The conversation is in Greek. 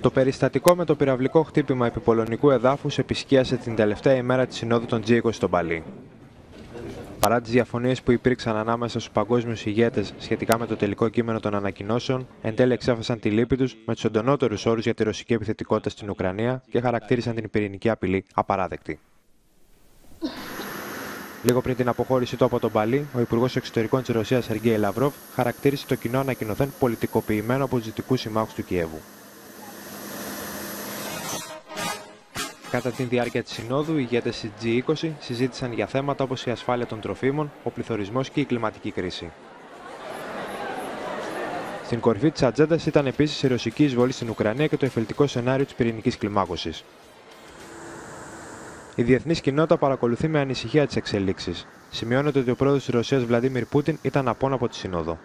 Το περιστατικό με το πυραυλικό χτύπημα επιπολωνικού εδάφους επισκίασε την τελευταία ημέρα της Συνόδου των G20 στον Παλί. Παρά τις διαφωνίες που υπήρξαν ανάμεσα στους παγκόσμιους ηγέτες σχετικά με το τελικό κείμενο των ανακοινώσεων, εν τέλει εξέφασαν τη λύπη τους με τους εντονότερους όρους για τη ρωσική επιθετικότητα στην Ουκρανία και χαρακτήρισαν την πυρηνική απειλή απαράδεκτη. Λίγο πριν την αποχώρησή του από τον Παλί, ο Υπουργός Εξωτερικών της Ρωσίας, Σεργέη Λαυρόβ, χαρακτήρισε το κοινό ανακοινωθέν πολιτικοποιημένο από τους δυτικούς συμμάχους του Κιέβου. Κατά τη διάρκεια της Συνόδου, οι ηγέτες της G20 συζήτησαν για θέματα όπως η ασφάλεια των τροφίμων, ο πληθωρισμός και η κλιματική κρίση. Στην κορυφή της ατζέντας ήταν επίσης η ρωσική εισβολή στην Ουκρανία και το εφελτικό σενάριο της πυρηνικής κλιμάκωσης. Η διεθνής κοινότητα παρακολουθεί με ανησυχία τις εξελίξεις. Σημειώνεται ότι ο πρόεδρος της Ρωσίας Βλαντίμιρ Πούτιν ήταν απόν από τη Σύνοδο.